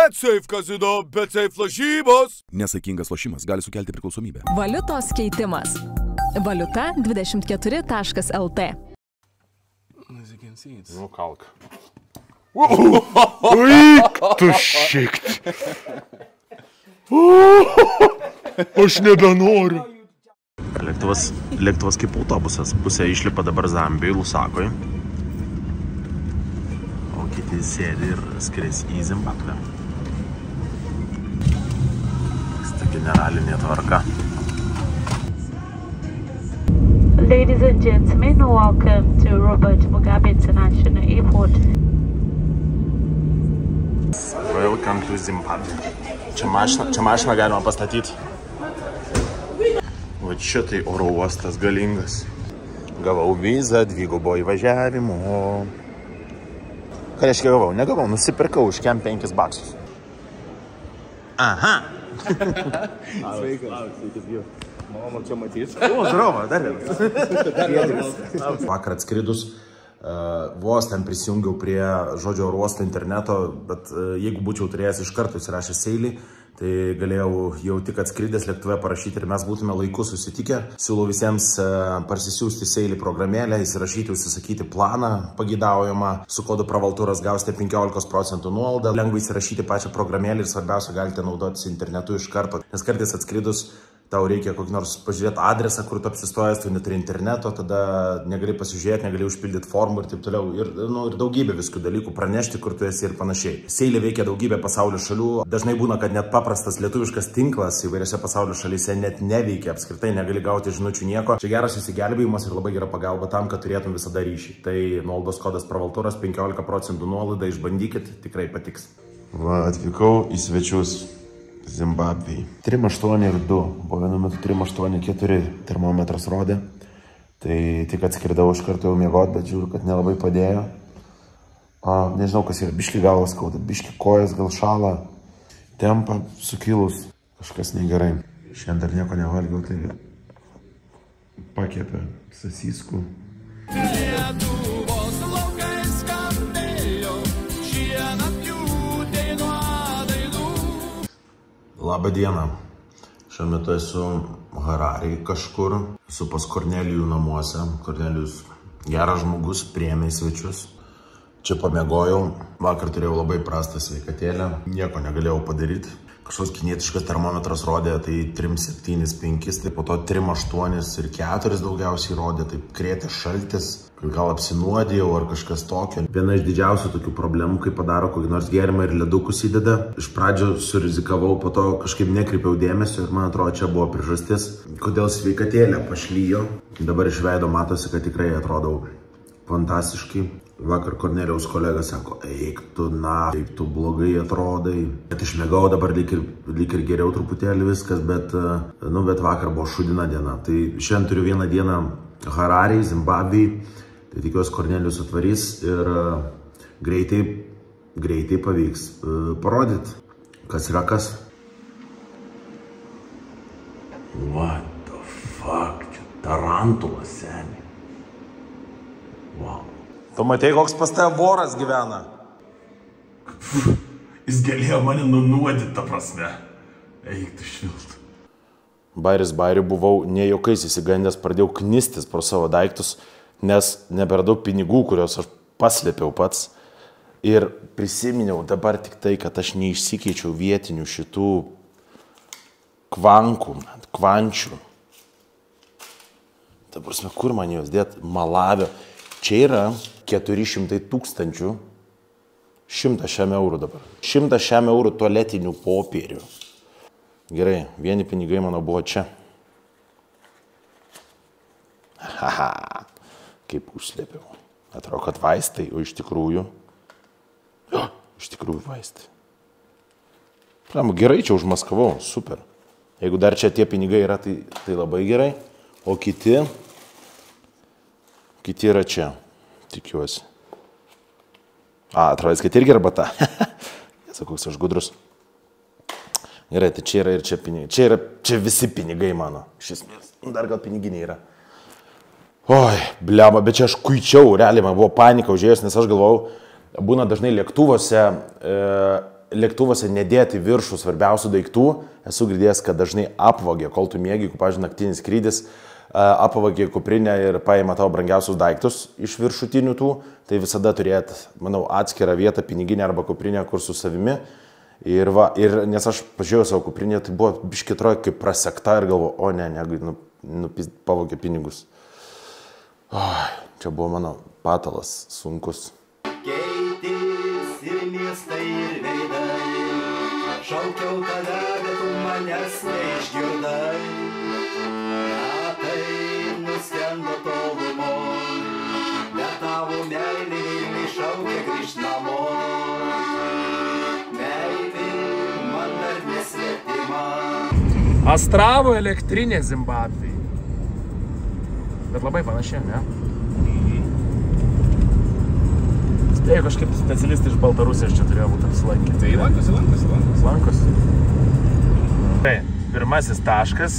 BetSafe kazino, BetSafe lažybos. Nesaikingas lošimas gali sukelti priklausomybę. Valiutos keitimas. Valiuta 24.lt. Nu, kalk. Tu šikt. Aš nebenoriu. Lėktuvas, lėktuvas kaip autobusas. Pusė išlipa dabar Zambijoje, Lusakoj. O kiti sėdi ir skris į Zimbabvę. Vyksta generalinė tvarka. Ladies and gentlemen, welcome to Robert Mugabe International Airport. Welcome to Zimbabwe. Čia mašiną, čia mašiną galima pastatyti. Va čia tai oro uostas galingas. Gavau vizą dvigubo įvažiavimo. Ką reiškia gavau? Negavau, nusipirkau už kem 5 baksus. Aha. Mano čia matys. O, zdrovo, dar vienas. Vakar atskridus, uh, vos ten prisijungiau prie žodžio oro uosto interneto, bet uh, jeigu būčiau turėjęs iš karto įsirašęs eilį, tai galėjau jau tik atskridęs lėktuve parašyti ir mes būtume laiku susitikę. Siūlau visiems uh, parsisiųsti seilį programėlę, įsirašyti, užsisakyti planą pagidaujamą, su kodu pravaltūras gausite 15 procentų nuolaidą, lengvai įsirašyti pačią programėlę ir svarbiausia galite naudotis internetu iš karto, nes kartais atskridus tau reikia kokį nors pažiūrėti adresą, kur tu apsistojęs, tu neturi interneto, tada negali pasižiūrėti, negali užpildyti formų ir taip toliau. Ir, nu, ir daugybė viskų dalykų pranešti, kur tu esi ir panašiai. Seilė veikia daugybė pasaulio šalių. Dažnai būna, kad net paprastas lietuviškas tinklas įvairiose pasaulio šalyse net neveikia, apskritai negali gauti žinučių nieko. Čia geras įsigelbėjimas ir labai gera pagalba tam, kad turėtum visada ryšį. Tai nuolaidos kodas pravaltūras 15 procentų nuolaida, išbandykit, tikrai patiks. Va, atvykau į svečius. Zimbabvei. 3,8 ir 2. Buvo vienu metu 3,84 termometras rodė. Tai tik atskirdau iš karto jau mėgot, bet žiūriu, kad nelabai padėjo. A, nežinau, kas yra. Biški galvas skauda, biški kojas gal šala. Tempa sukilus. Kažkas negerai. Šiandien dar nieko nevalgiau, tai pakėpė sasiskų. Lietuvos Labą dieną. Šiuo metu esu Harariai kažkur, esu pas Kornelijų namuose. Kornelijus geras žmogus, priemė į svečius. Čia pamiegojau, vakar turėjau labai prastą sveikatėlę, nieko negalėjau padaryti. Kažkoks kinietiškas termometras rodė, tai 3,75, tai po to 3,8 ir 4 daugiausiai rodė, tai krėtė šaltis, gal apsinuodėjau ar kažkas tokio. Viena iš didžiausių tokių problemų, kai padaro kokį nors gėrimą ir ledukus įdeda. Iš pradžio surizikavau, po to kažkaip nekreipiau dėmesio ir man atrodo, čia buvo priežastis, kodėl sveikatėlė pašlyjo. Dabar iš veido matosi, kad tikrai atrodau fantastiškai. Vakar Kornelijaus kolega sako, eik tu na, kaip tu blogai atrodai. Bet išmėgau dabar lyg ir, lyg ir geriau truputėlį viskas, bet, nu, bet vakar buvo šudina diena. Tai šiandien turiu vieną dieną Harariai, Zimbabvei. Tai tikiuosi Kornelijus atvarys ir e, greitai, greitai pavyks e, parodyti, kas yra kas. What the fuck, čia tarantulas seniai. Wow. Tu matei, koks pas tave voras gyvena? Jis galėjo mane nunuodyti, ta prasme. Eik tu švilt. Bairis bairiu buvau ne jokiais įsigandęs, pradėjau knistis pro savo daiktus, nes neberadau pinigų, kuriuos aš paslėpiau pats. Ir prisiminiau dabar tik tai, kad aš neišsikeičiau vietinių šitų kvankų, kvančių. Ta prasme, kur man juos dėt? Malavio. Čia yra 400 tūkstančių. 100 šiam eurų dabar. 100 šiam eurų tualetinių popierių. Gerai, vieni pinigai mano buvo čia. Haha, kaip užslėpiau. Atrodo, kad vaistai, o iš tikrųjų. Jo, iš tikrųjų vaistai. Pramu, gerai čia užmaskavau, super. Jeigu dar čia tie pinigai yra, tai, tai labai gerai. O kiti, kiti yra čia, tikiuosi. A, atrodo, kad irgi arbata. Sakau, koks aš gudrus. Gerai, tai čia yra ir čia pinigai. Čia yra, čia visi pinigai mano. Iš esmės, dar gal piniginiai yra. Oi, blema, bet čia aš kuičiau, realiai man buvo panika užėjęs, nes aš galvojau, būna dažnai lėktuvuose, e, lėktuvose nedėti viršų svarbiausių daiktų. Esu girdėjęs, kad dažnai apvogė, kol tu mėgi, jeigu, pažiūrėjau, naktinis skrydis, a, apvogė kuprinę ir paima tavo brangiausius daiktus iš viršutinių tų, tai visada turėt, manau, atskirą vietą, piniginę arba kuprinę, kur su savimi. Ir, va, ir nes aš pažiūrėjau savo kuprinę, tai buvo biškitroja kaip prasekta ir galvoju, o ne, negu nu, nu, pavogė pinigus. O, čia buvo mano patalas sunkus. Keitys ir miestai ir veidai. Šaukiau tave, bet tu manęs neišgirdai. Metai nuskendo tolumo, bet tavo meilė Vilniui šaukia grįžt namo. Meilė man dar nesvetima. Astravo elektrinė Zimbabvėje. Bet labai panašiai, ne? Spėjau kažkaip specialistai iš Baltarusijos čia turėjo būti apsilankę. Tai lankosi, lankosi, lankosi. Lankosi. Tai, pirmasis taškas.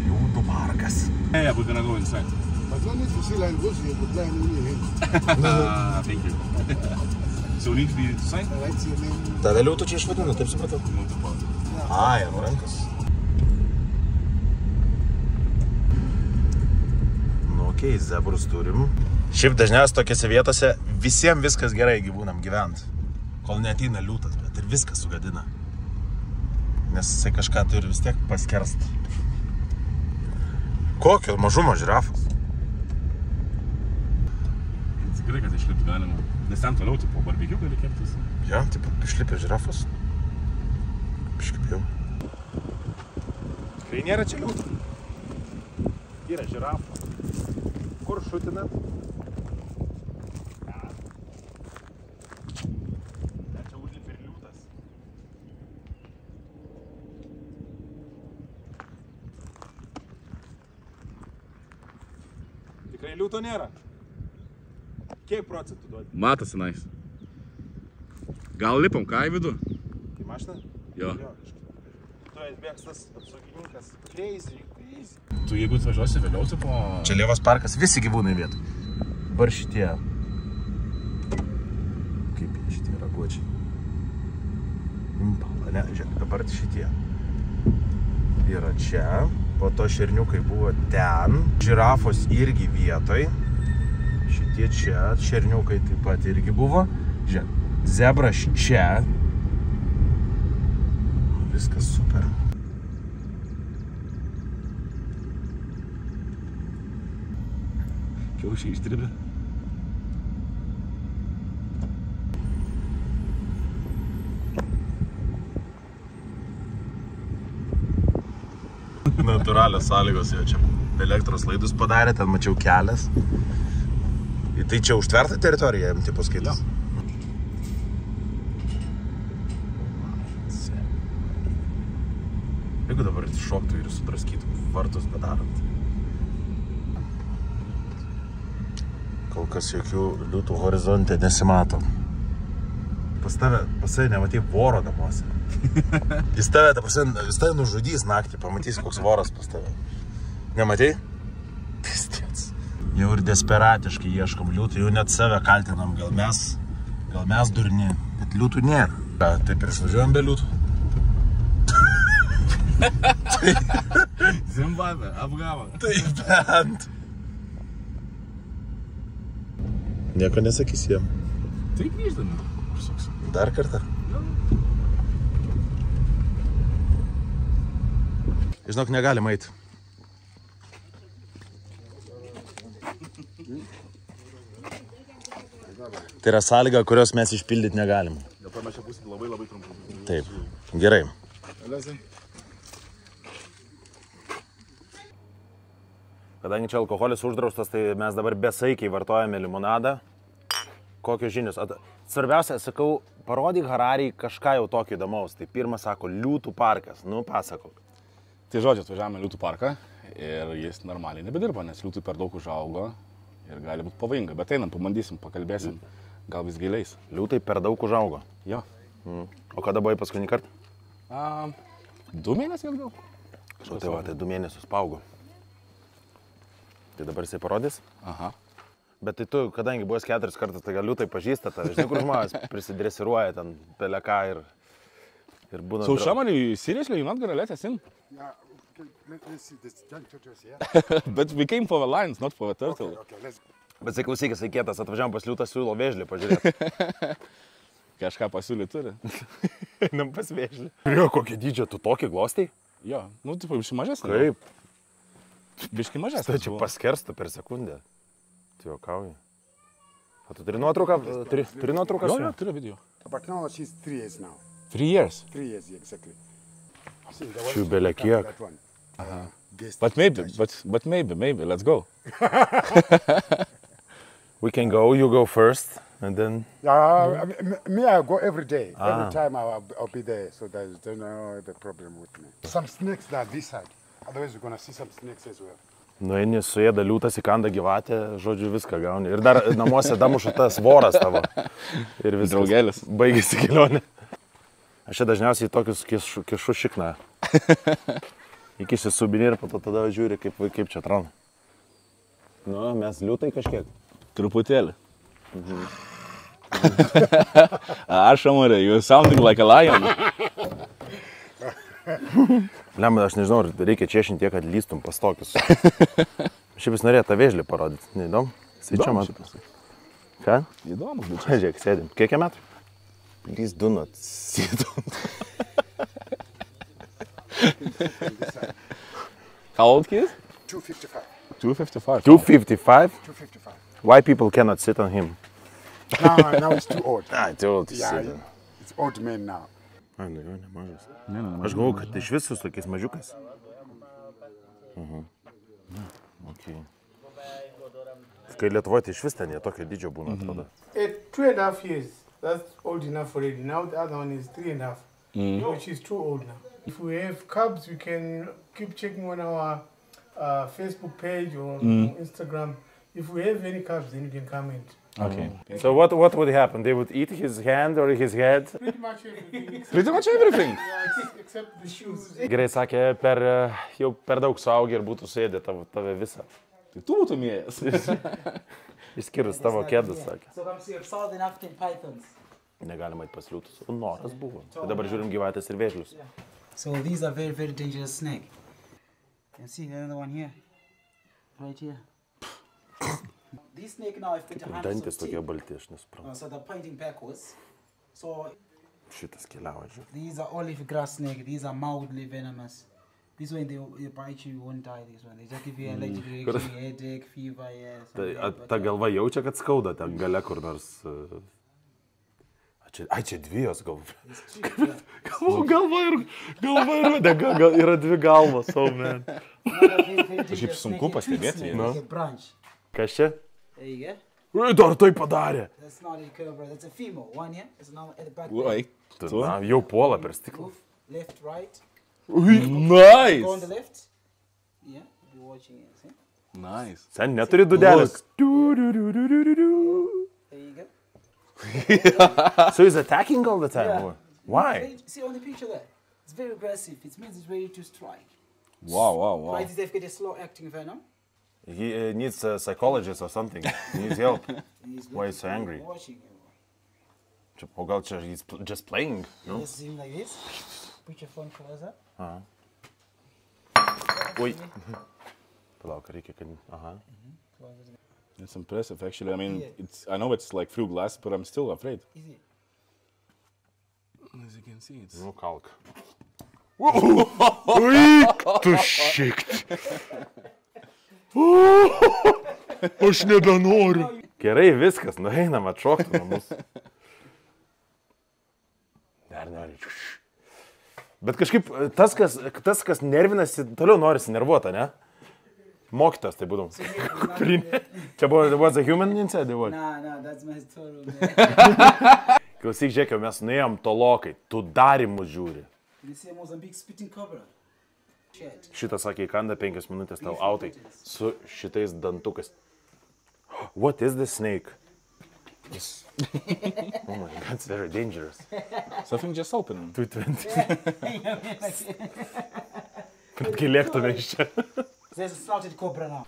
Liūdų parkas. Yeah, we're gonna go inside. As long as you see like bush, you could fly in hand. Ah, thank you. so we need to be to sign? I write your name. Tada liūtų čia išvadina, taip supratau. Ai, ant okay, zebrus turim. Šiaip dažniausiai tokiose vietose visiems viskas gerai gyvūnam gyvent. Kol neteina liūtas, bet ir viskas sugadina. Nes jisai kažką turi vis tiek paskerst. Kokio mažumo žirafas? Gerai, kad išlipti galima. Nes ten toliau, tipo, barbekiu gali keptis. Ja, taip, išlipė žirafas. Iškipėjau. Kai nėra čia liūtų. Yra žirafa. Kur šutinat? Čia užlipė ir liūtas. Tikrai liūto nėra. Kiek procentų duodi? Matosi nais. Gal lipam ką į vidų? Į mašiną? Jo. Jo. Tu atbėgs tas apsaugininkas. Crazy. Tu jeigu atvažiuosi vėliau, tipo... Čia Lievas parkas, visi gyvūnai vietų. Dabar šitie. Kaip jie šitie raguočiai? Impala, ne, žiūrėk, dabar šitie. Yra čia, po to šerniukai buvo ten, žirafos irgi vietoj. Šitie čia, šerniukai taip pat irgi buvo. Žiūrėk, zebras čia. Viskas super. Kiaušiai ištribė. Natūralios sąlygos jo čia. Elektros laidus padarė, ten mačiau kelias. Ir Tai čia užtverta teritorija, jam tipo skaitas. Jeigu dabar šoktų ir sudraskytų vartus padarant. Kol kas jokių liūtų horizonte nesimato. Pas tave, pas tave nematai voro namuose. Jis tave, ta prasme, jis tave nužudys naktį, pamatysi, koks voras pas tave. Nematai? Pistėts. Jau ir desperatiškai ieškom liūtų, jau net save kaltinam, gal mes, gal mes durni, bet liūtų nėra. Ką, taip ir išvažiuojam be liūtų? Zimbabvė, apgavo. Tai bent. Nieko nesakys jiem. Tai grįždami. Dar kartą. Žinok, negalima eiti. Tai yra sąlyga, kurios mes išpildyti negalim. Dėl to mes čia būsim labai labai trumpai. Taip. Gerai. Kadangi čia alkoholis uždraustas, tai mes dabar besaikiai vartojame limonadą. Kokios žinios? At- Svarbiausia, sakau, parodyk Harariai kažką jau tokio įdomaus. Tai pirmas sako, liūtų parkas. Nu, pasakok. Tai žodžiu, atvažiavome liūtų parką ir jis normaliai nebedirba, nes liūtų per daug užaugo ir gali būti pavojinga. Bet einam, pabandysim, pakalbėsim, gal vis giliais. Liūtai per daug užaugo. Jo. Mm. O kada buvai paskutinį kartą? A, du mėnesiai atgal. Nu, tai va, tai du mėnesius paaugo. Tai dabar jisai parodys. Aha. Bet tai tu, kadangi buvęs keturis kartus, tai galiu tai pažįsta, tai žinai, kur žmonės prisidresiruoja ten peleką ir, ir būna... So, Shamani, seriously, you're not gonna let us in? Yeah, okay, let, let's see this giant tortoise here. But we came for the lions, not for the turtle. Okay, okay, let's Bet tai klausykis, reikėtas, atvažiavam pas liūtą siūlo vėžlį, pažiūrėk. Kažką pasiūlyti turi. Einam pas vėžlį. Prie kokio dydžio tu tokį glostai? Jo, nu, tipo, biški mažesnė. Kaip? Biški mažesnė. Tai čia paskersta per sekundę. Tu juokauji. O tu turi nuotrauką? Turi, turi nuotrauką? Jo, jo, turiu video. But now she's three years now. Three years. Three years, yeah, exactly. Šių got, kiek. That one. Uh, guest But maybe, but, but maybe, maybe, let's go. We can go, you go first, and then... M- me, I go every day. Ah. Every time I'll, I'll be there, so there's there's no the problem with me. Some snakes that this side. Otherwise, you're gonna see some snakes as well. Nueini su jėda liūtas įkanda gyvatę, žodžiu, viską gauni. Ir dar namuose damuša tas voras tavo. Ir vis Draugelis. Baigėsi kelionė. Aš čia dažniausiai tokius kišu, kišu šikną. Įkiši subinį ir po to tada žiūri, kaip, kaip čia atrodo. Nu, mes liūtai kažkiek. Truputėlį. Aš, Amarė, you sounding like a lion. Lemon, aš nežinau, ar reikia čiešinti tiek, kad lystum pas tokius. Šiaip vis norėjo tą vėžlį parodyti. Neįdomu. Jisai čia Įdomu man. Ką? Įdomus, bet Žiūrėk, sėdim. Kiek jam metų? Please do not sit on. How old he is? 255. 255. 255? 255. Why people cannot sit on him? Now, now it's too old. Ai, tai jau tai Yeah, sėdim. it's old man now. Ai, nu jo, nemažas. Ne, ne, Aš galvoju, kad iš visus tokiais mažiukas. Mhm. Okay. Kai Lietuvoje tai iš vis ten jie tokio dydžio būna, atrodo. At two and a half years, that's old enough already. Now the other one is three and a half, which is too old now. If we have cubs, we can keep checking on our uh, Facebook page or Instagram. If we have any cubs, then you can comment. Okay. So what, what would happen? They would eat his hand or his head? Pretty much everything, Pretty much everything. except the shoes. Gerai sakė, per, e, jau per daug suaugę ir būtų sėdę tavo, tave visą. Tai tu būtum įėjęs. Išskyrus tavo kėdus, sakė. So come see Southern African pythons. Negalima eiti pas liūtus. O noras buvo. Tai dabar žiūrim gyvatės ir vėžlius. So these are very, very dangerous snake. You can see another one here. Right here. Dantis tokie balti, aš nesuprantu. Uh, so they're pointing backwards. So Šitas keliauja, žiūrėk. these are olive grass snake. These are mildly venomous. This one they, they bite you, you won't die. This one they just give you allergic reaction, headache, fever, yeah. Tai something a, ta galva jaučia, kad skauda ten gale kur nors. A čia, ai, čia dviejos gal. Galva, galva ir, galva ir uodega, gal, yra dvi galvos, oh man. Šiaip sunku pastebėti, twig Kas čia? There you go. Ui, dar tai padarė. That's not a cobra. That's a female. One here. There's another at the back. Oi. Tu, na, jau puola per stiklą. Move left, right. Ui, Go on nice. the left. Yeah, you're watching it. See? Nice. Sen neturi dudelės. Du, du, du, du, du, du, du. There you go. So he's attacking all the time? Yeah. or- Why? See on the picture there. It's very aggressive. It means it's ready to strike. Wow, wow, wow. Right, they've got a slow acting venom. He uh, needs a psychologist or something. He needs help. and he's Why is so angry? Watching you. Čia- O he's pl- just playing? No? Just zoom like this. Put your phone closer. Aha. Uh-huh. Ui. Palauk, reikia, kad... Aha. It's impressive, actually. I mean, it's. I know it's like through glass, but I'm still afraid. Is it? As you can see, it's. Nu, kalk. Ui, tu šikt. Aš nebenoriu. Gerai, viskas, nueinam atšokti namus. Dar nori. Bet kažkaip e, tas, kas, tas, kas nervinasi, toliau norisi nervuota, ne? Mokytas tai būtum. Kuprinė. Čia buvo, was a human inside world. Nah, nah, that's my total. Man. Klausyk, žiūrėk, mes nuėjom tolokai, tu darimus žiūri. a Mozambique spitting cobra. Šitas sakė, įkanda penkias minutės tau autai su šitais dantukais. What is the snake? oh my god, it's very dangerous. Something just opened. 220. Bet kai lėktume iš čia.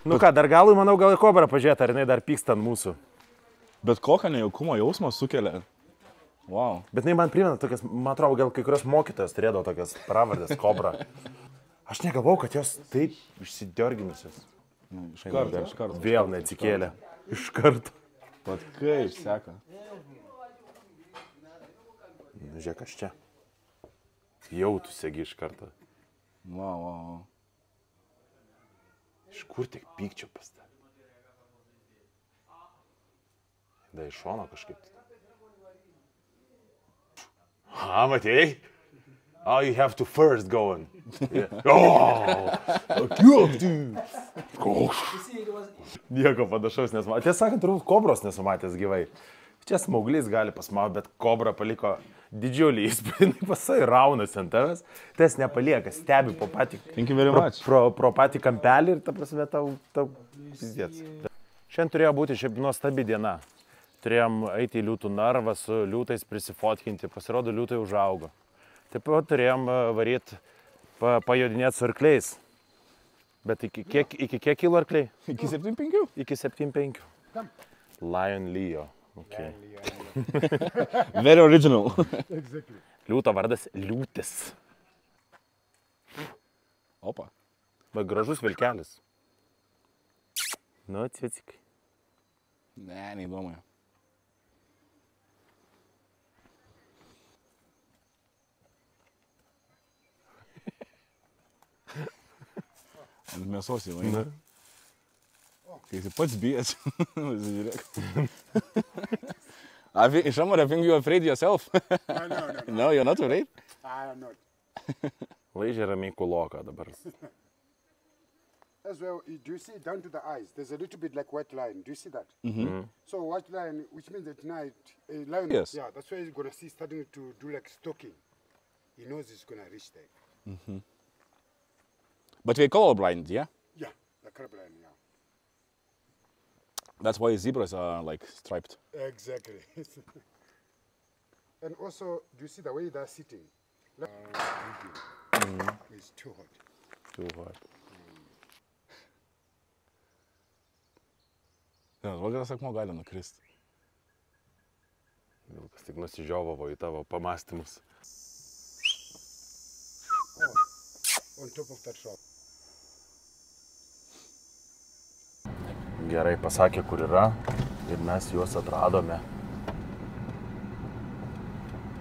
Nu ką, dar galui, manau, gal į kobrą pažiūrėti, ar jinai dar pyksta ant mūsų. Bet kokią nejaukumo jausmą sukelia. Wow. Bet jinai man primena tokias, man atrodo, gal kai kurios mokytojas turėdavo tokias pravardės kobra. Aš negalvau, kad jos taip išsidiorginusios. Iš karto, iš karto. Vėl neatsikėlė. Iš karto. Pat kaip seka. Nu, Žiūrėk, aš čia. Jau tu segi iš karto. Wow, wow, wow. Iš kur tik pykčio pas tą? Da iš šono kažkaip. Ha, matėjai? Oh, you have to first go on. Yeah. Oh. Koks. Nieko panašaus nesumatęs. Tiesą sakant, turbūt kobros nesumatęs gyvai. Čia smauglys gali pasmauti, bet kobra paliko didžiulį įspūdį, pasai raunasi ant tavęs, tas nepalieka, stebi po patį, pro, pro, pro patį kampelį ir ta prasme tau, tau pizdėts. Šiandien turėjo būti šiaip nuostabi diena. Turėjom eiti į liūtų narvą su liūtais prisifotkinti, pasirodo liūtai užaugo. Taip pat turėjom varyti, pa, pajodinėti su arkliais. Bet iki kiek, iki kiek kilo arkliai? Iki 7,5. Iki 7,5. Lion Leo. Okay. Very original. Exactly. Liūto vardas Liūtis. Opa. Va, gražus vilkelis. Nu, atsicikai. Ne, neįdomu. Ant mėsos jau eina. Kai jis pats bijęs. Žiūrėk. I think, Shamar, I think you're afraid yourself. No, no, no. no, you're not afraid? I am not. Laižė ramiai kuloką dabar. As well, you- do you see down to the eyes? There's a little bit like white line. Do you see that? Mhm. So white line, which means at night, a lion. Yes. Yeah, that's why you're gonna see starting to do like stalking. He knows he's gonna reach there. hmm But we're colorblind, yeah? Yeah, the crab line. Yeah. That's why zebras are like striped. Exactly. and also, do you see the way they're sitting? Like, Mhm. It's too hot. Too hot. Ne, Volgeras akmuo gali nukristi. Vilkas tik nusižiovavo į tavo pamastymus. On top of that rock. Gerai pasakė, kur yra ir mes juos atradome.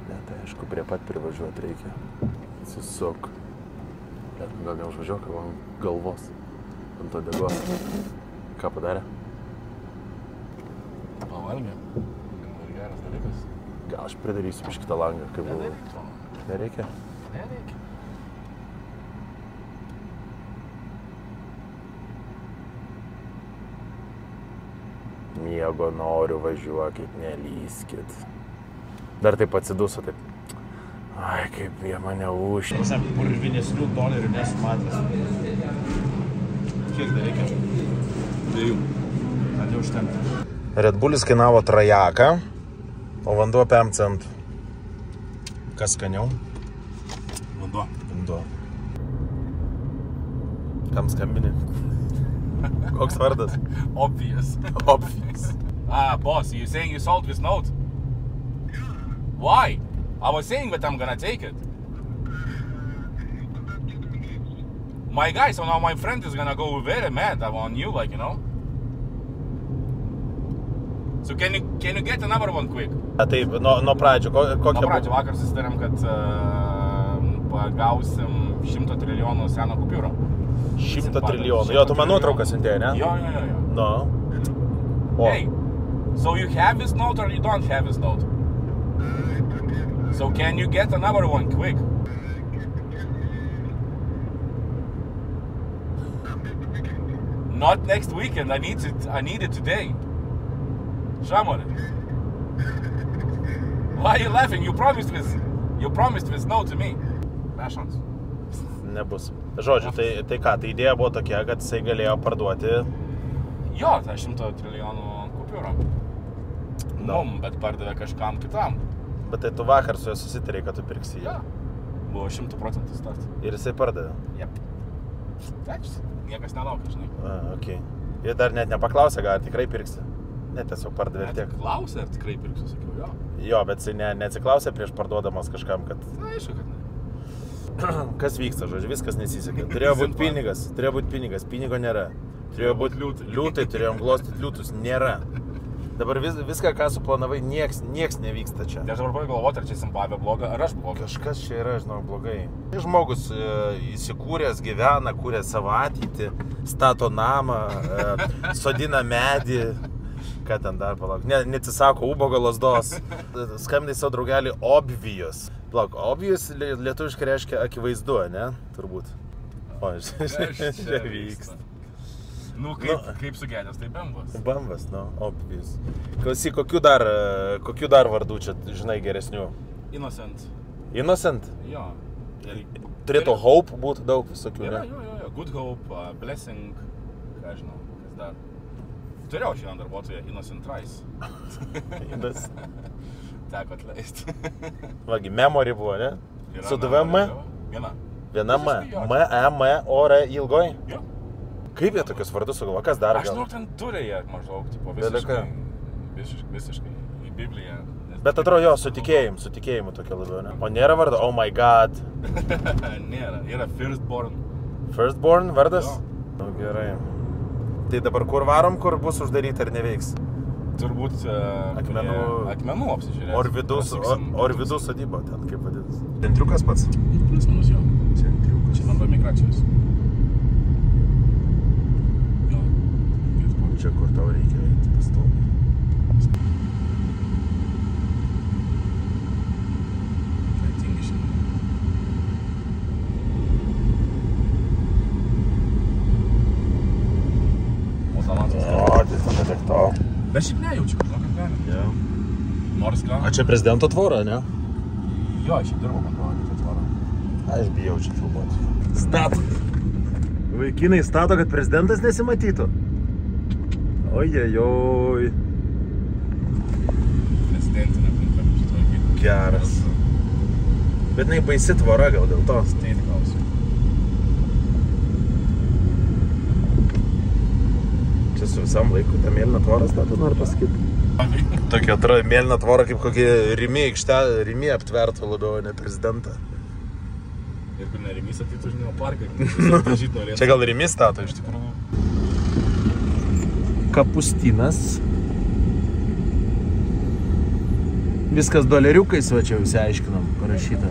Ne, tai aišku, prie pat privažiuoti reikia. Susuk. Bet gal neužvažiuok ant galvos. Ant to degos. Ką padarė? Pavalgė. Ir geras dalykas. Gal aš pridarysiu iš kitą langą, kaip buvo. Nereikia. Nereikia. Miego noriu, važiuokit, nelyskit. Dar taip atsiduso, taip. Ai, kaip jie mane už. Purvinesnių dolerių nesu matęs. Kiek dar reikia? Dviejų. Ar neužtenka? Red Bullis kainavo trajaką, o vanduo 5 centų. Kas skaniau? Vanduo. Vanduo. Kam skambini? Koks vardas? Obvious. Obvious. Ah, boss, you saying you sold this note? Why? I was saying that I'm gonna take it. My guy, so now my friend is gonna go very mad on you, like, you know? So can you, can you get another one quick? A, taip, nuo, nuo pradžių, ko, kokia Nuo pradžio vakar susitarėm, kad uh, pagausim 100 trilijonų seną kupiūrą. 100 trilijonų. Jo, tu man nuotrauką siuntėjai, ne? Jo, jo, jo, jo. Nu. O. Hey, so you have this note or you don't have this note? So can you get another one quick? Not next weekend. I need it. I need it today. Shamar. Why are you laughing? You promised this. You promised this note to me. Mešans. Nebus. Žodžiu, tai, tai ką, tai idėja buvo tokia, kad jisai galėjo parduoti. Jo, tai 100 trilijonų kupiūrą. Mum, bet pardavė kažkam kitam. Bet tai tu vakar su juo susitarė, kad tu pirksi ją. Buvo 100 procentų start. Ir jisai pardavė. Yep. Trečias. Niekas nelaukia, žinai. A, okay. Jie dar net nepaklausė, gal tikrai pirksi. Ne, tiesiog pardavė ir tiek. Klausė, ar tikrai pirksiu, sakiau, jo. Jo, bet jisai ne, neatsiklausė prieš parduodamas kažkam, kad Na, aišku, kad ne. kas vyksta, žodžiu, viskas nesisekė. Turėjo būti pinigas, turėjo būti pinigas, pinigo nėra. Turėjo būti liūtai. Liūtai, turėjom glostyti liūtus, nėra. Dabar vis, viską, ką suplanavai, nieks, nieks nevyksta čia. Tai aš dabar pradėjau galvoti, ar čia Zimbabvė bloga, ar aš blogas. Kažkas čia yra, žinau, blogai. Žmogus e, įsikūręs, gyvena, kūrė savo ateitį, stato namą, e, sodina medį. Ką ten dar palauk? Ne, neatsisako ubogo lasdos. Skambinai savo draugelį obvious. Plauk, obvious lie- lietuviškai reiškia akivaizdu, ne? Turbūt. O, čia vyksta. Nu, kaip, kaip sugedęs, tai bambas. Bambas, nu, obvious. Klausyk, kokių dar, e, kokių dar vardų čia, žinai, geresnių? Innocent. Innocent? Jo. Ir- Turėtų hope būti daug visokių, Yra, ne? jo, jo, jo. Good Hope, uh, Blessing, ką žinau, kas dar. Turėjau šiandien darbuotoją Innocent Rice. Inas. Teko atleisti. Vagi, memory buvo, ne? Yra Su dviem M? Viena. Viena M. M, E, M, O, R ilgoj? Jo. Kaip jie tokius vardus sugalvo? Kas dar Aš žinau, ten turi jie maždaug, tipo, visiškai, visiškai, visiškai į Bibliją. Nes Bet atrodo jo, su tikėjimu, su tikėjimu tokia labiau, ne? O nėra vardo, oh my god. Nėra, yra Firstborn. Firstborn vardas? Nu, gerai. Tai dabar kur varom, kur bus uždaryta ar neveiks? Turbūt uh, Akmenų. akmenų apsižiūrėti. Orvidus, Prasuksim Orvidus sodyba, ten kaip vadinasi. Centriukas pats? Plius minus jo. Centriukas. Čia lengva migracijos. Jo. Čia kur tau reikia eiti pastoviai. Tingi šiandien. O, tai. Bet šiaip nejaučiu, kad kad galim. Ja. Nors gal. A čia prezidento tvora, ne? Jo, aš jau dirbau kontrolę, tai tvaro. Aš bijau čia filmuoti. Stato. Vaikinai stato, kad prezidentas nesimatytų. Ojejoj. Prezidentinė aplinka kaip sutvarkyti. Geras. Bet jinai baisi tvora gal dėl to. Tai klausiu. Čia su visam laiku tą mėlyną tvorą stato, noriu pasakyti. Tokia atrodo mėlyna tvora kaip kokie rimi aikšte, rimi aptvertų labiau, ne prezidentą. Ir kur nerimys ateitų, žinau, parką. Žinau, norėtų. Čia gal rimi stato iš tikrųjų. Kapustinas. Viskas doleriukais, va čia jau išsiaiškinom, parašyta.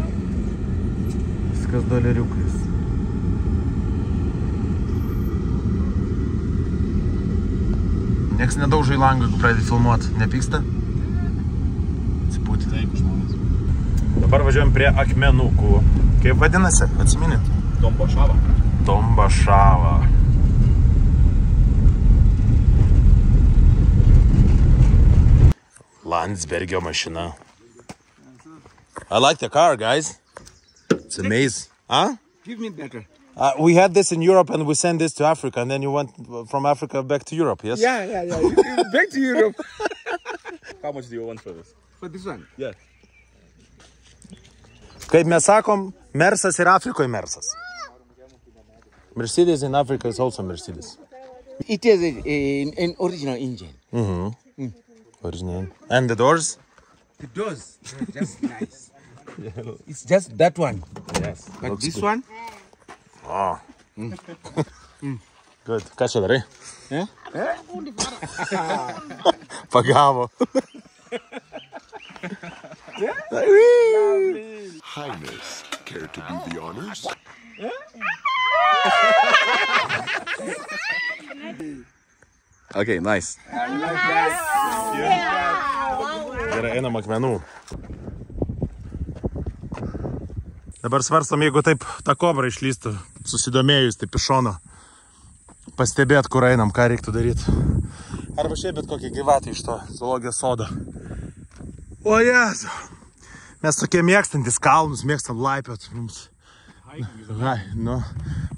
Viskas doleriukais. Niekas nedaužo į langą, jeigu pradedi filmuoti. Nepyksta? Atsipūti. Taip, žmonės. Dabar važiuojam prie akmenukų. Kaip vadinasi? Atsiminit? Tombo šava. Landsbergio mašina. I like the car, guys. It's amazing. Huh? Give me better. Uh, we had this in Europe and we sent this to Africa and then you went from Africa back to Europe, yes? Yeah, yeah, yeah. Back to Europe. How much do you want for this? For this one? Yeah. Kaip mes sakom, Mersas ir Afrikoje Mersas. Mercedes in Africa is also Mercedes. It is a, a- an original engine. Mm-hmm. Mm. Original. And the doors? The doors, they're just nice. It's just that one. Yes. But looks this good. one? Oh. Good. Ką čia darai? Eh? eh? Pagavo. Highness, care to do the honors? Eh? Okay, nice. Gerai, einam akmenų. Dabar svarstam, jeigu taip ta kobra išlystų, susidomėjus taip iš šono, pastebėt, kur einam, ką reiktų daryti. Arba šiaip bet kokią gyvatę iš to zoologijos sodo. O jezu. Mes tokie mėgstantis kalnus, mėgstam laipiot mums. Ai, nu,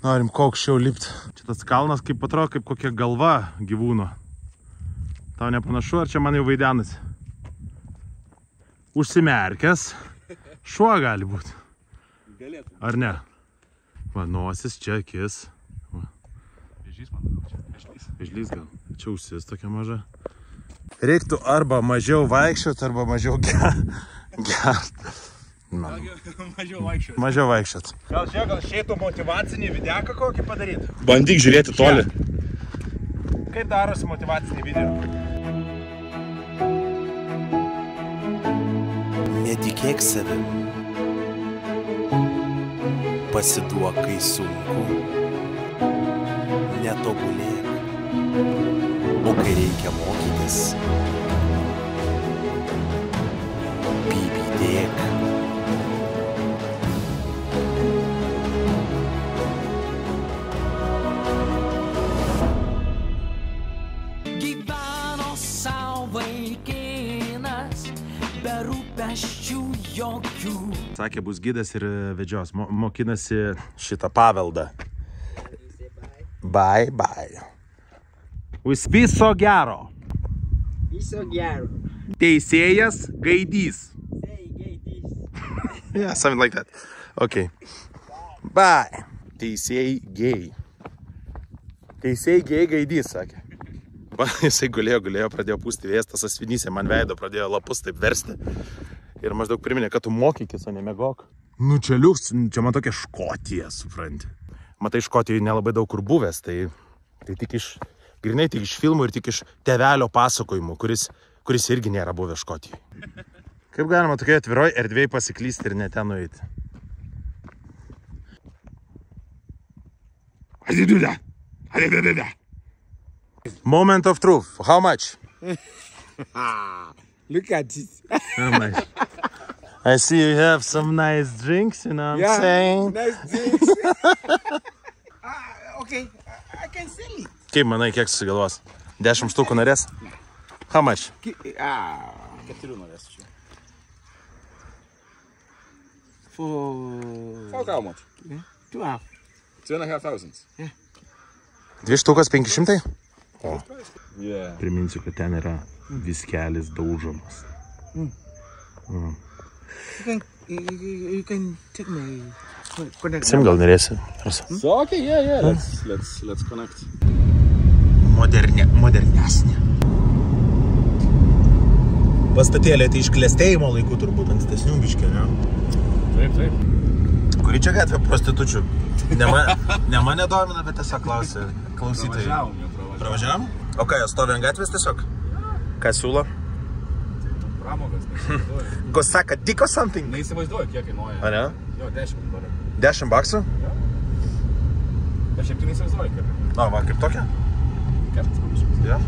norim kuo aukščiau lipti. Čia tas kalnas kaip atrodo kaip kokia galva gyvūno. Tau nepanašu, ar čia man jau vaidenasi? Užsimerkęs. Šuo gali būti. Galėtų. Ar ne? Va, nosis čia akis. Vežys man. Vežys. Išlys gal. Čia ausis tokia maža. Reiktų arba mažiau vaikščioti, arba mažiau gert. Gert. Mažiau vaikščioti. Mažiau vaikščioti. Gal čia, gal šeitų motivacinį videką kokį padaryti? Bandyk žiūrėti toli. Kaip darosi motivacinį video? Netikėk savim. Pasiduok, kai sunku. Netobulėk. O kai reikia mokytis, Sakė, bus gydas ir vedžios. Mo mokinasi šitą paveldą. Bye, bye. Viso gero. Viso gero. Teisėjas gaidys. yeah, something like that. Okay. Bye. Teisėjai gei. Teisėjai gei gaidys, sakė. Va, jisai gulėjo, gulėjo, pradėjo pūsti vėjas, tas asvinysė man veido, pradėjo lapus taip versti. Ir maždaug priminė, kad tu mokykis, o ne mėgok. Nu čia liuks, čia man tokia Škotija, supranti. Matai, Škotijoje nelabai daug kur buvęs, tai, tai tik iš, grinai tik iš filmų ir tik iš tevelio pasakojimų, kuris, kuris irgi nėra buvęs Škotijoje. Kaip galima tokioje atviroje erdvėje pasiklysti ir ne ten nueiti? Adiduda. Adiduda. Moment of truth. How much? Look at it. How much? I see you have some nice drinks, you know what I'm saying? Nice drinks. ah, okay, I, I can sell it. Kaip manai, kiek susigalvos? 10 štukų norės? How much? Ki- Ah, Keturių norėsiu čia. for Fuck how much? two half. Two and a half thousands. Dvi štukas 500? O. Priminsiu, kad ten yra viskelis daužomas. Mm. Mm. You can you, can take my con- connect. Sim gal norėsi? So, okay, yeah, yeah. Let's, let's, let's connect. Modernė, modernesnė. Pastatėlė tai iš klėstėjimo laikų turbūt ankstesnių biškė, ne? Taip, taip. Kuri čia gatvė prostitučių? Ne, ma, ne mane domina, bet tiesiog klausia klausytojai. Pravažiavam? O ką, jos stovi ant gatvės tiesiog? Ką siūlo? Pramogas, neįsivaizduoju. Gosaka, diko something. Neįsivaizduoju, kiek kainuoja. A ne? Jo, 10 dolerių. 10 baksų? Bet šiaip tai neįsivaizduoju, kiek. Na, va, kaip tokia? Kažkas panašaus. Ja.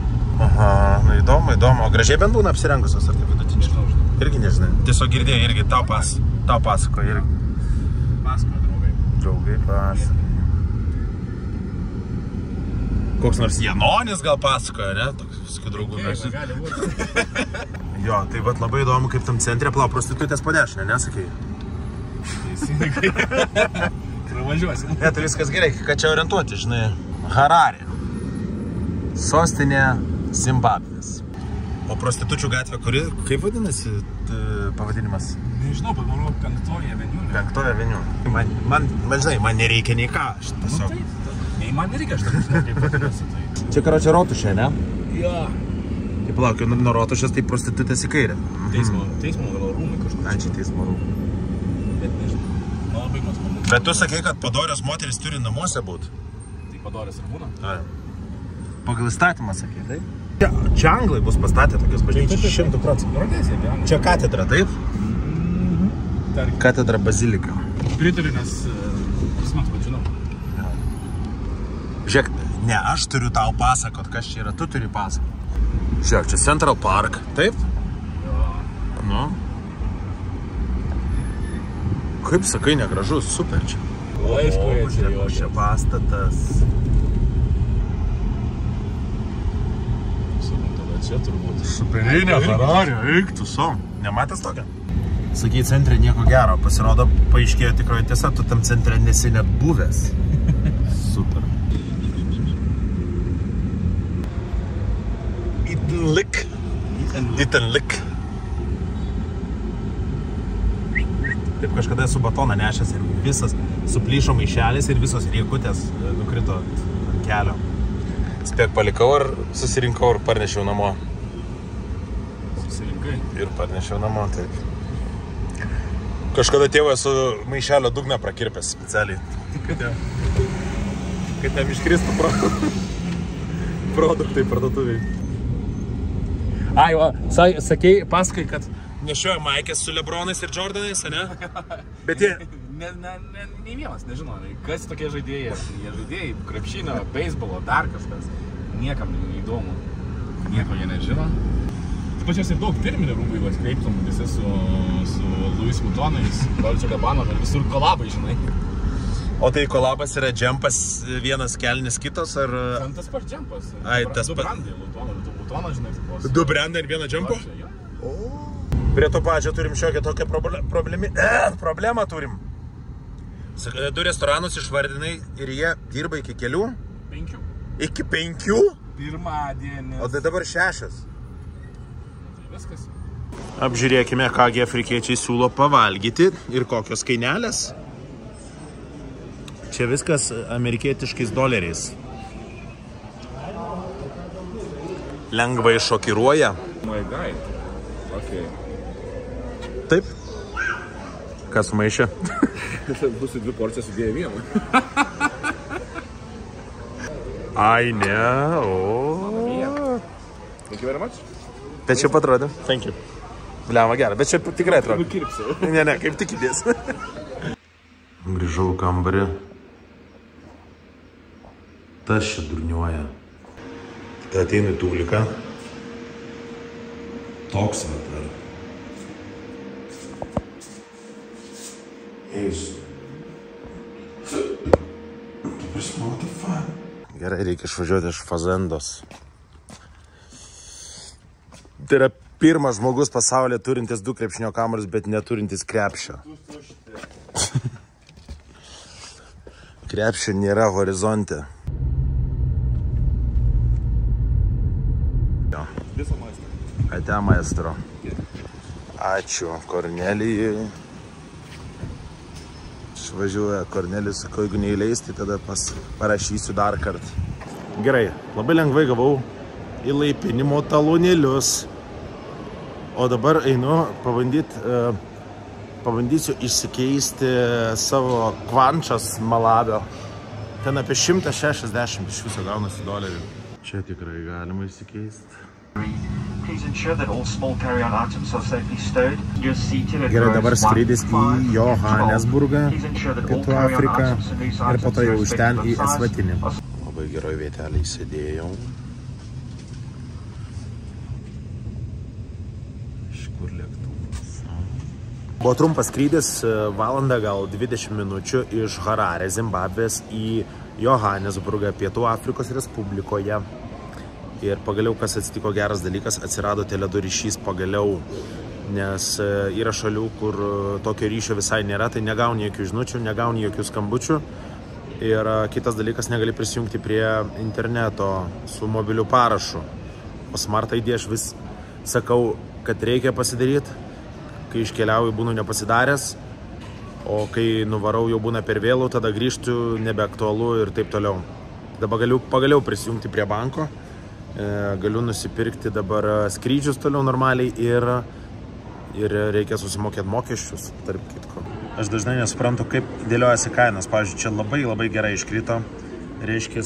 Aha, na įdomu, įdomu. O gražiai bent būna apsirengusios, ar tai vidutiniškai? Irgi nežinai. Tiesiog girdėjai, irgi tau, pas, tau pasako, irgi. Pasakoja draugai. Draugai pasako. Koks nors Janonis gal pasakoja, ne? Toks visokių draugų mes. gali būti. Jo, tai vat labai įdomu, kaip tam centre plau prostitutės po dešinę, nesakai? Teisingai. Pravažiuosim. Ne, tai viskas gerai, ką čia orientuoti, žinai. Hararė. Sostinė Zimbabvės. O prostitučių gatvė, kuri, kaip vadinasi pavadinimas? Nežinau, pagalvoju, penktoje aveniu. Penktoje aveniu. Man, man, man, žinai, man nereikia nei ką. Aš Nu, tiesiog... Nei man nereikia, aš taip žinau, kaip vadinasi. Tai. Čia karočią rotušė, ne? Jo. Kaip laukiu, nuo nuo rotušės tai prostitutės į kairę. Teismo, teismo gal rūmai kažkur. Ai, čia teismo rūmai. Bet nežinau. Nu, labai matau. Bet tu sakai, kad padorios moteris turi namuose būti. Tai padorės ir būna. Ai. Pagal įstatymą sakai, taip? Čia, čia anglai bus pastatę tokias bažnyčias. Šimtų procentų. Čia katedra, taip? Tarkim. Katedra bazilika. Pritariu, nes, prisimat, va, žinau. Žiūrėk, ne, aš turiu tau pasakot, kas čia yra, tu turi pasakot. Žiūrėk, čia Central Park, taip? Nu. Kaip sakai, negražus, super čia. Jie čia žiūrėk, jo, koks čia pastatas. Čia turbūt. Superinė Ferrari, eik tu so. Nematęs tokio? Sakai, centre nieko gero, pasirodo, paaiškėjo tikroji tiesa, tu tam centre nesi net buvęs. Super. Itin lik. Itin lik. Taip kažkada esu batoną nešęs ir visas suplyšo maišelis ir visos riekutės e, nukrito ant kelio. Spėk palikau ir susirinkau ir parnešiau namo. Susirinkai. Ir parnešiau namo, taip. Kažkada tėvas su maišelio dugną prakirpęs specialiai. Kad, ne, kad nemiškristų pro, produktai parduotuviai. Ai, o, sa- sakei, pasakai, kad... Nešioja Maikės su Lebronais ir Jordanais, ne? Bet jie... Ne, ne, ne, nei vienas nežino, kas tokie žaidėjai. Jie žaidėjai, krepšinio, beisbolo, dar kažkas. Niekam neįdomu. Nieko jie nežino. Taip pačios ir daug firminių rūmų, jeigu atkreiptum visi su, su Louis Vuittonais, Dolce Gabbana, ir visur kolabai, žinai. O tai kolabas yra džempas vienas kelnis kitos ar... Ten tas pats džempas. Ai, tas Du pats- brandai, Vuittono, Vuittono, žinai, tipo. Du brandai ir vieną džempą? Prie to pačio turim šiokią tokią proble problemi... e, problemą turim. E, Du restoranus išvardinai ir jie dirba iki kelių? Penkių. Iki penkių? Pirmadienis. O tai dabar šešias. Viskas. Apžiūrėkime, kągi afrikiečiai siūlo pavalgyti ir kokios kainelės. Čia viskas amerikietiškais doleriais. Lengvai šokiruoja. My guy. Okay. Taip. Kas maišė? Bus dvi porcijas sudėję vieną. Ai, ne. O. Thank you very much. Bet čia patrodė. Thank you. Bliama gerai, bet čia tikrai atrodo. Nukirpsiu. Ne, ne, kaip tik įdės. Grįžau kambarį. Tas čia durniuoja. Ateinu į tūliką. Toks va dar. Eis. Prasme, what the fuck? Gerai, reikia išvažiuoti iš Fazendos. Tai yra pirmas žmogus pasaulyje turintis du krepšinio kamuolius, bet neturintis krepšio. Krepšio nėra horizonte. Jo. Visą maistą. Ate maestro. Ačiū Kornelijui. Išvažiuoja Kornelijus, sakau, jeigu neįleis, tai tada pas, parašysiu dar kartą. Gerai, labai lengvai gavau įlaipinimo talonėlius. O dabar einu pabandyti, pabandysiu išsikeisti savo kvančas malavio. Ten apie 160 iš viso gaunasi dolerių. Čia tikrai galima išsikeisti. Please ensure that all small carry-on items are safely stowed. You're seated at Gerai, dabar skrydis į Johannesburgą, Please ensure that all Pietų carry-on Afriką ir po to items jau are iš ten į. Esvatinį. Labai geroj vietelį įsidėjau. Iš kur lėktuvas? Buvo trumpas skrydis, valanda gal 20 minučių iš Harare, Zimbabvės į Johannesburgą, Pietų Afrikos Respublikoje. Ir pagaliau, kas atsitiko geras dalykas, atsirado teledu ryšys pagaliau, nes e, yra šalių, kur e, tokio ryšio visai nėra, tai negauni jokių žinučių, negauni jokių skambučių. Ir e, kitas dalykas, negali prisijungti prie interneto su mobiliu parašu. O Smart ID aš vis sakau, kad reikia pasidaryti, kai iškeliauju būnu nepasidaręs, o kai nuvarau jau būna per vėlų, tada grįžtu nebeaktualu ir taip toliau. Dabar galiu pagaliau prisijungti prie banko, galiu nusipirkti dabar skrydžius toliau normaliai ir, ir reikia susimokėti mokesčius, tarp kitko. Aš dažnai nesuprantu, kaip dėliojasi kainos. Pavyzdžiui, čia labai labai gerai iškrito. Reiškia,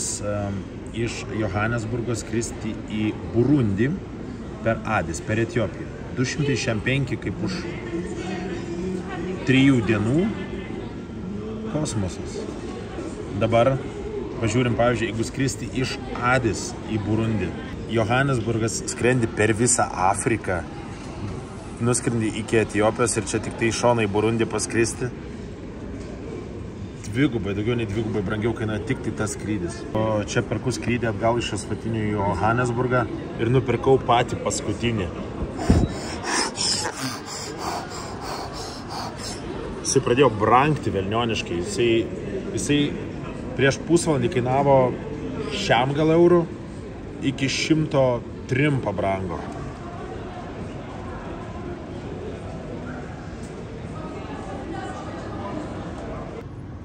iš Johannesburgo skristi į Burundį per Adis, per Etiopiją. 205 kaip už trijų dienų kosmosas. Dabar pažiūrim, pavyzdžiui, jeigu skristi iš Adis į Burundį. Johannesburgas skrendi per visą Afriką, nuskrendi iki Etiopijos ir čia tik tai į Burundį paskristi. Dvigubai, daugiau nei dvigubai brangiau kainuoja tik tai tas skrydis. O čia perku skrydį atgal iš Asvatinių į Johannesburgą ir nupirkau patį paskutinį. Jisai pradėjo brangti velnioniškai. Jisai, jisai prieš pusvalandį kainavo šiam gal eurų, iki 103 pabrango.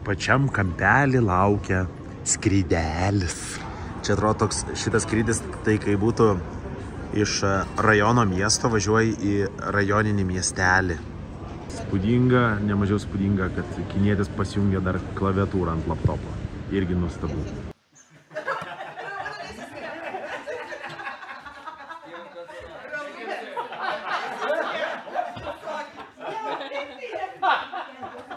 Pačiam kampelį laukia skrydelis. Čia atrodo toks šitas skrydis, tai kai būtų iš rajono miesto važiuoji į rajoninį miestelį. Spūdinga, nemažiau spūdinga, kad kinietis pasijungia dar klaviatūrą ant laptopo. Irgi nustabu.